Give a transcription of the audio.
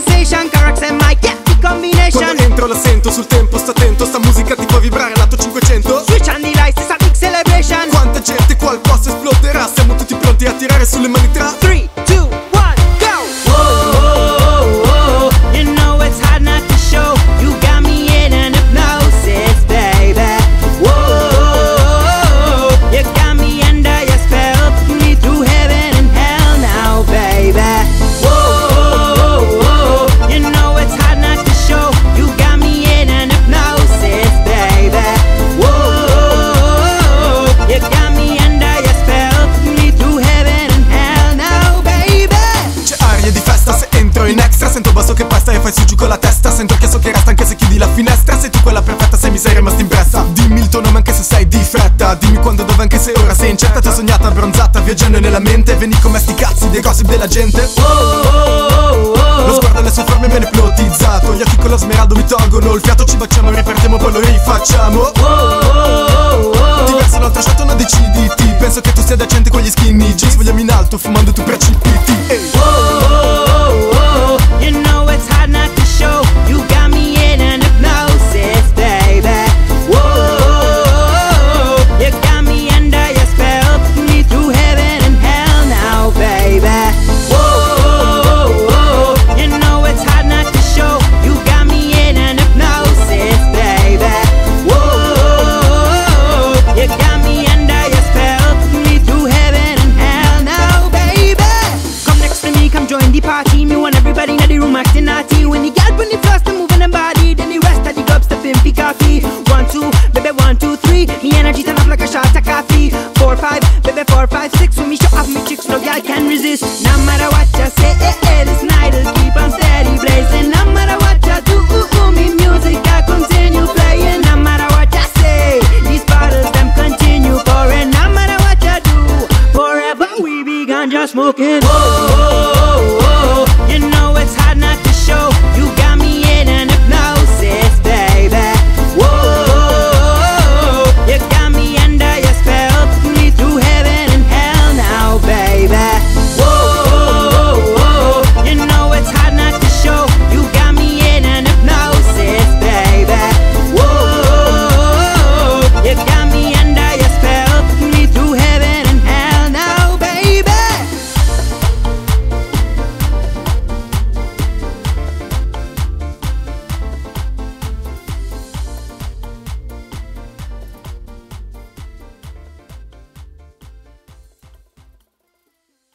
sensation, Carax and Mike, yeah, the combination. Quando entro la sento sul tempo, sta attento, sta musica ti fa vibrare lato 500 Switch on the lights, it's a big celebration. Quanta gente qua il posto esploderà, siamo tutti pronti a tirare sulle mani tra 3, di festa se entro in extra Sento basso che pesta e fai su giù con la testa. Sento il chiasso che resta anche se chiudi la finestra. Sei tu quella perfetta se mi sei rimasta impressa. Dimmi il tuo nome anche se sei di fretta. Dimmi quando, dove, anche se ora sei incerta. Ti ho sognata abbronzata viaggiando nella mente. Veni come sti cazzi dei gossip della gente. Lo sguardo e le sue forme me ne ipnotizzato. Gli occhi con lo smeraldo mi tolgono il fiato. Ci baciamo, ripartiamo, poi lo rifacciamo. Ti verso l'altra shot, non deciditi. Penso che tu sia decente con gli skinny jeans. Vogliamo in alto, fumando tu precipiti. Ehi. can resist. No matter what you say, eh, eh, this night will keep on steady blazing. No matter what you do, ooh, ooh, me music I continue playing. No matter what you say, these bottles them continue pouring. No matter what you do, forever we be gone just smoking. Whoa.